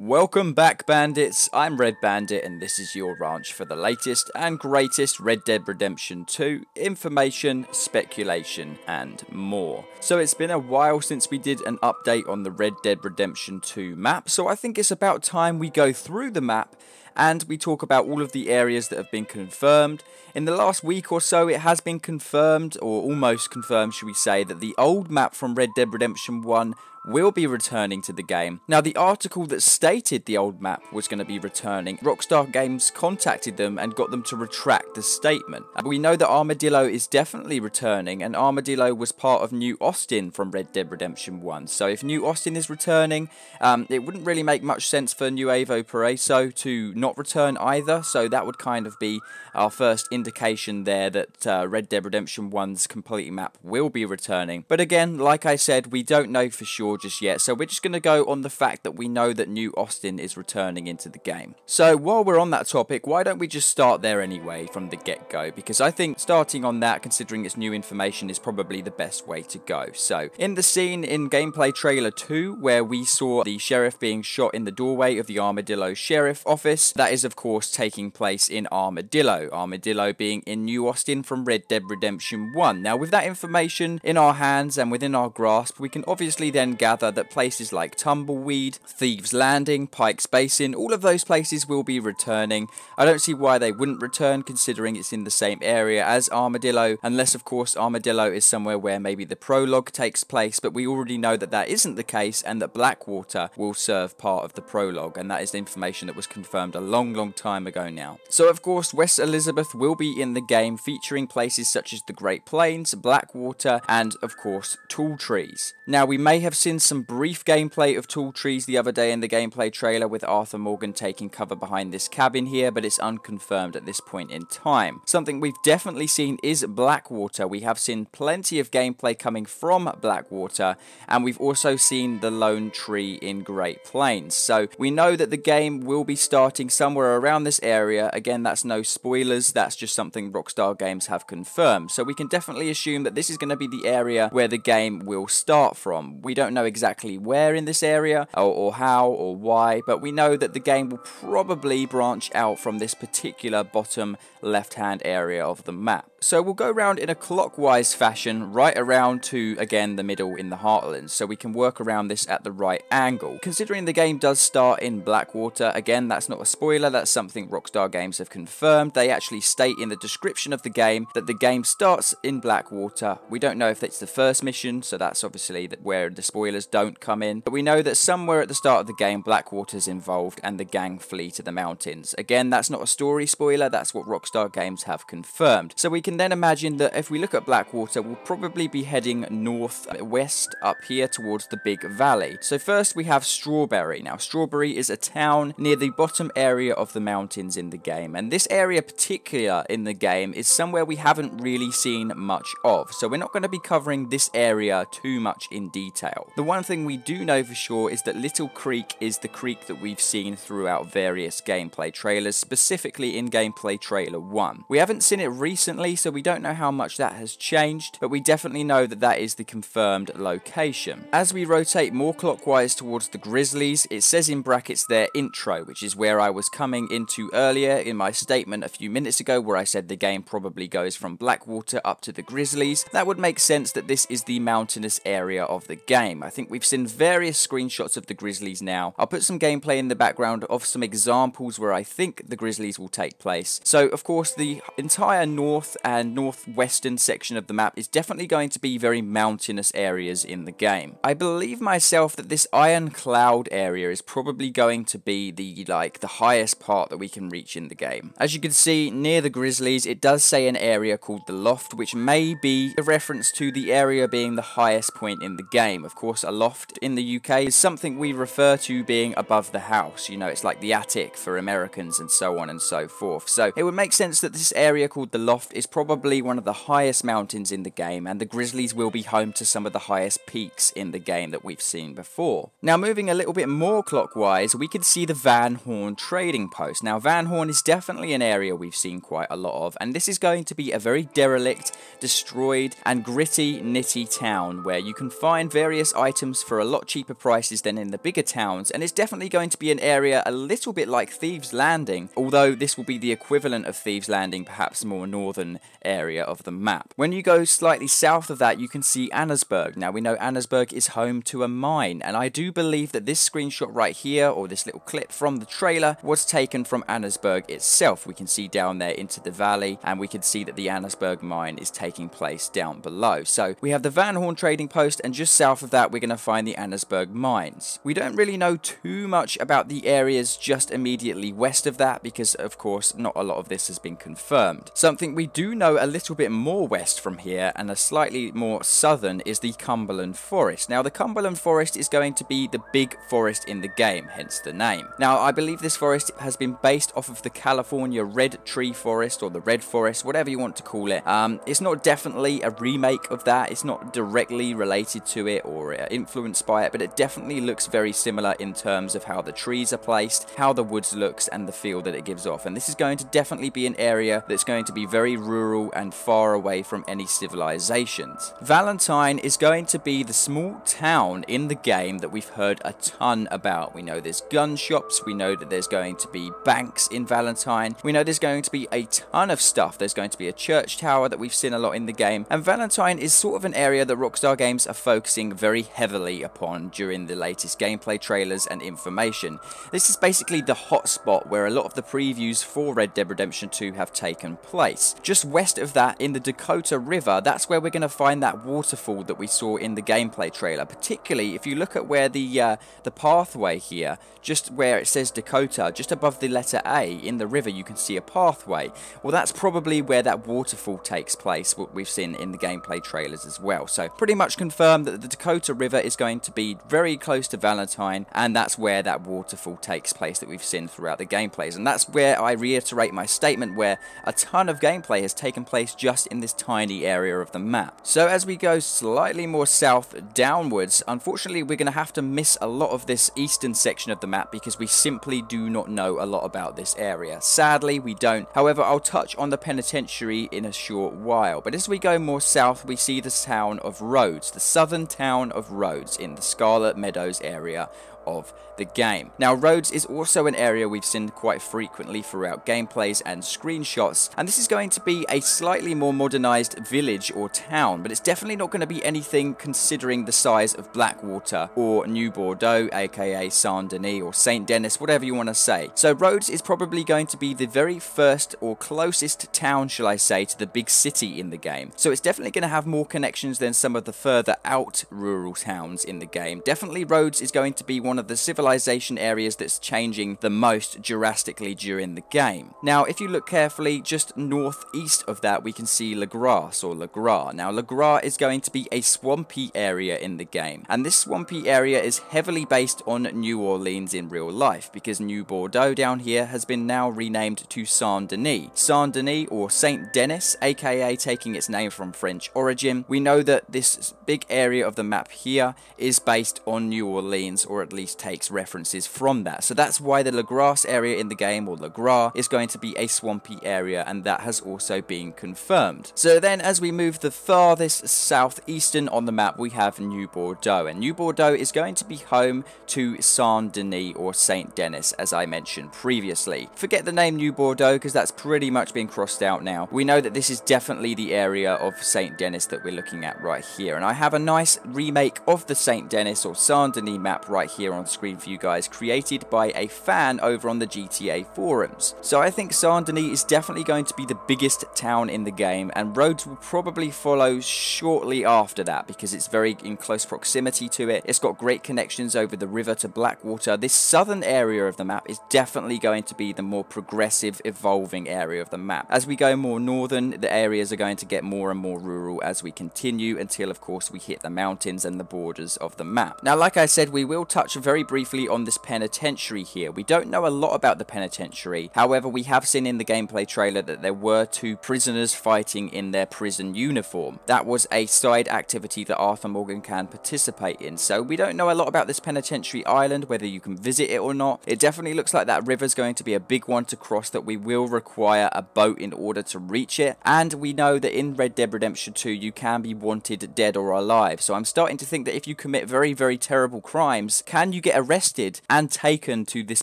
Welcome back, bandits. I'm Red Bandit, and this is your ranch for the latest and greatest Red Dead Redemption 2 information, speculation, and more. So, it's been a while since we did an update on the Red Dead Redemption 2 map, so I think it's about time we go through the map and we talk about all of the areas that have been confirmed. In the last week or so, it has been confirmed, or almost confirmed, should we say, that the old map from Red Dead Redemption 1 will be returning to the game. Now, the article that stated the old map was going to be returning, Rockstar Games contacted them and got them to retract the statement. We know that Armadillo is definitely returning, and Armadillo was part of New Austin from Red Dead Redemption 1. So if New Austin is returning, um, it wouldn't really make much sense for Nuevo Paraíso to not return either, so that would kind of be our first indication there that uh, Red Dead Redemption 1's complete map will be returning. But again, like I said, we don't know for sure just yet, so we're just going to go on the fact that we know that New Austin is returning into the game. So while we're on that topic, why don't we just start there anyway from the get-go, because I think starting on that, considering it's new information, is probably the best way to go. So in the scene in gameplay trailer 2, where we saw the sheriff being shot in the doorway of the Armadillo Sheriff office, that is of course taking place in Armadillo, Armadillo being in New Austin from Red Dead Redemption 1. Now with that information in our hands and within our grasp, we can obviously then gather that places like Tumbleweed, Thieves Landing, Pikes Basin, all of those places will be returning. I don't see why they wouldn't return considering it's in the same area as Armadillo, unless of course Armadillo is somewhere where maybe the prologue takes place, but we already know that that isn't the case and that Blackwater will serve part of the prologue, and that is the information that was confirmed a long, long time ago now. So of course West Elizabeth will be in the game featuring places such as the Great Plains, Blackwater, and of course Tall Trees. Now we may have seen some brief gameplay of Tall Trees the other day in the gameplay trailer with Arthur Morgan taking cover behind this cabin here, but it's unconfirmed at this point in time. Something we've definitely seen is Blackwater. We have seen plenty of gameplay coming from Blackwater, and we've also seen the Lone Tree in Great Plains. So we know that the game will be starting somewhere around this area. Again, that's no spoilers, that's just something Rockstar Games have confirmed. So we can definitely assume that this is going to be the area where the game will start from. We don't know exactly where in this area or, or, how or why, but we know that the game will probably branch out from this particular bottom left hand area of the map. So we'll go around in a clockwise fashion right around to again the middle in the heartlands so we can work around this at the right angle. Considering the game does start in Blackwater, again that's not a spoiler, that's something Rockstar Games have confirmed. They actually state in the description of the game that the game starts in Blackwater. We don't know if it's the first mission, so that's obviously where the spoilers don't come in. But we know that somewhere at the start of the game Blackwater's involved and the gang flee to the mountains. Again, that's not a story spoiler, that's what Rockstar Games have confirmed. So we can then imagine that if we look at Blackwater, we'll probably be heading north west up here towards the big valley. So first we have Strawberry. Now Strawberry is a town near the bottom area of the mountains in the game. And this area particular in the game is somewhere we haven't really seen much of. So we're not going to be covering this area too much in detail. The one thing we do know for sure is that Little Creek is the creek that we've seen throughout various gameplay trailers, specifically in gameplay trailer 1. We haven't seen it recently, so we don't know how much that has changed, but we definitely know that that is the confirmed location. As we rotate more clockwise towards the Grizzlies, it says in brackets their intro, which is where I was coming into earlier in my statement a few minutes ago where I said the game probably goes from Blackwater up to the Grizzlies. That would make sense that this is the mountainous area of the game. I think we've seen various screenshots of the Grizzlies now. I'll put some gameplay in the background of some examples where I think the Grizzlies will take place. So, of course, the entire north and northwestern section of the map is definitely going to be very mountainous areas in the game. I believe myself that this Iron Cloud area is probably going to be the, like, the highest part that we can reach in the game. As you can see, near the Grizzlies, it does say an area called the Loft, which may be a reference to the area being the highest point in the game. Of course, a loft in the UK is something we refer to being above the house. You know, it's like the attic for Americans and so on and so forth. So it would make sense that this area called the Loft is probably probably one of the highest mountains in the game, and the Grizzlies will be home to some of the highest peaks in the game that we've seen before. Now, moving a little bit more clockwise, we can see the Van Horn trading post. Now, Van Horn is definitely an area we've seen quite a lot of, and this is going to be a very derelict, destroyed, and gritty, nitty town where you can find various items for a lot cheaper prices than in the bigger towns, and it's definitely going to be an area a little bit like Thieves Landing, although this will be the equivalent of Thieves Landing, perhaps more northern area of the map. When you go slightly south of that, you can see Annesburg. Now, we know Annesburg is home to a mine, and I do believe that this screenshot right here, or this little clip from the trailer, was taken from Annesburg itself. We can see down there into the valley, and we can see that the Annesburg mine is taking place down below. So, we have the Van Horn trading post, and just south of that, we're going to find the Annesburg mines. We don't really know too much about the areas just immediately west of that, because, of course, not a lot of this has been confirmed. Something we do know a little bit more west from here, and a slightly more southern, is the Cumberland Forest. Now, the Cumberland Forest is going to be the big forest in the game, hence the name. Now, I believe this forest has been based off of the California Red Tree Forest, or the Red Forest, whatever you want to call it. Um, it's not definitely a remake of that, it's not directly related to it or uh, influenced by it, but it definitely looks very similar in terms of how the trees are placed, how the woods looks, and the feel that it gives off. And this is going to definitely be an area that's going to be very rural and far away from any civilizations. Valentine is going to be the small town in the game that we've heard a ton about. We know there's gun shops, we know that there's going to be banks in Valentine, we know there's going to be a ton of stuff. There's going to be a church tower that we've seen a lot in the game, and Valentine is sort of an area that Rockstar Games are focusing very heavily upon during the latest gameplay trailers and information. This is basically the hotspot where a lot of the previews for Red Dead Redemption 2 have taken place. Just west of that, in the Dakota River, that's where we're going to find that waterfall that we saw in the gameplay trailer. Particularly if you look at where the uh, the pathway here, just where it says Dakota, just above the letter A in the river, you can see a pathway. Well, that's probably where that waterfall takes place, what we've seen in the gameplay trailers as well. So pretty much confirmed that the Dakota River is going to be very close to Valentine, and that's where that waterfall takes place that we've seen throughout the gameplays. And that's where I reiterate my statement where a ton of gameplay has taken place just in this tiny area of the map. So as we go slightly more south downwards, unfortunately we're going to have to miss a lot of this eastern section of the map because we simply do not know a lot about this area. Sadly, we don't. However, I'll touch on the penitentiary in a short while. But as we go more south, we see the town of Rhodes, the southern town of Rhodes in the Scarlett Meadows area of the game. Now, Rhodes is also an area we've seen quite frequently throughout gameplays and screenshots, and this is going to be a slightly more modernized village or town, but it's definitely not going to be anything considering the size of Blackwater or New Bordeaux, aka Saint Denis or Saint Denis, whatever you want to say. So, Rhodes is probably going to be the very first or closest town, shall I say, to the big city in the game. So, it's definitely going to have more connections than some of the further out rural towns in the game. Definitely, Rhodes is going to be one of the civilization areas that's changing the most drastically during the game. Now, if you look carefully, just northeast of that, we can see Le Gras or Le Gras. Now, Le Gras is going to be a swampy area in the game, and this swampy area is heavily based on New Orleans in real life, because New Bordeaux down here has been now renamed to Saint Denis. Saint Denis or Saint Denis, aka taking its name from French origin, we know that this big area of the map here is based on New Orleans, or at least takes references from that. So that's why the Le Gras area in the game, or Le Gras, is going to be a swampy area, and that has also been confirmed. So then, as we move the farthest southeastern on the map, we have New Bordeaux, and New Bordeaux is going to be home to Saint Denis or Saint Denis, as I mentioned previously. Forget the name New Bordeaux, because that's pretty much been crossed out now. We know that this is definitely the area of Saint Denis that we're looking at right here, and I have a nice remake of the Saint Denis or Saint Denis map right here on screen for you guys, created by a fan over on the GTA forums. So I think Saint Denis is definitely going to be the biggest town in the game, and Rhodes will probably follow shortly after that because it's very in close proximity to it. It's got great connections over the river to Blackwater. This southern area of the map is definitely going to be the more progressive, evolving area of the map. As we go more northern, the areas are going to get more and more rural as we continue until, of course, we hit the mountains and the borders of the map. Now, like I said, we will touch very briefly on this penitentiary here. We don't know a lot about the penitentiary, however we have seen in the gameplay trailer that there were two prisoners fighting in their prison uniform. That was a side activity that Arthur Morgan can participate in, so we don't know a lot about this penitentiary island, whether you can visit it or not. It definitely looks like that river's going to be a big one to cross that we will require a boat in order to reach it, and we know that in Red Dead Redemption 2 you can be wanted dead or alive, so I'm starting to think that if you commit very, very terrible crimes, can you get arrested and taken to this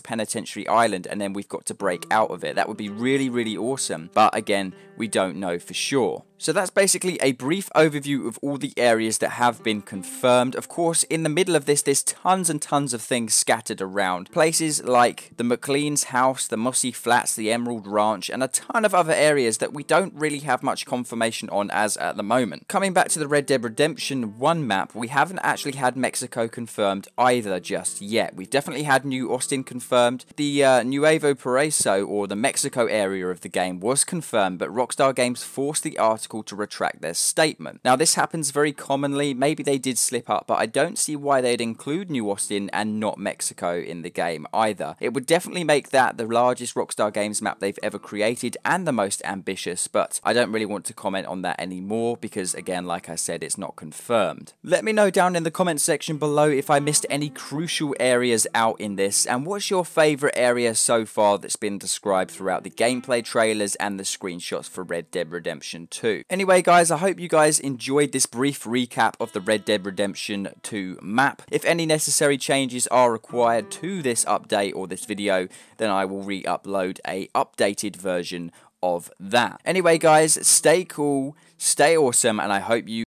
penitentiary island and then we've got to break out of it? That would be really, really awesome, but again, we don't know for sure. So that's basically a brief overview of all the areas that have been confirmed. Of course, in the middle of this, there's tons and tons of things scattered around. Places like the McLean's house, the Mossy Flats, the Emerald Ranch, and a ton of other areas that we don't really have much confirmation on as at the moment. Coming back to the Red Dead Redemption 1 map, we haven't actually had Mexico confirmed either just yet. We've definitely had New Austin confirmed. The uh, Nuevo Paraíso, or the Mexico area of the game, was confirmed, but Rockstar Games forced the article to retract their statement. Now, this happens very commonly. Maybe they did slip up, but I don't see why they'd include New Austin and not Mexico in the game either. It would definitely make that the largest Rockstar Games map they've ever created and the most ambitious, but I don't really want to comment on that anymore because, again, like I said, it's not confirmed. Let me know down in the comment section below if I missed any crucial areas out in this, and what's your favourite area so far that's been described throughout the gameplay trailers and the screenshots for Red Dead Redemption 2. Anyway, guys, I hope you guys enjoyed this brief recap of the Red Dead Redemption 2 map. If any necessary changes are required to this update or this video, then I will re-upload a updated version of that. Anyway, guys, stay cool, stay awesome, and I hope you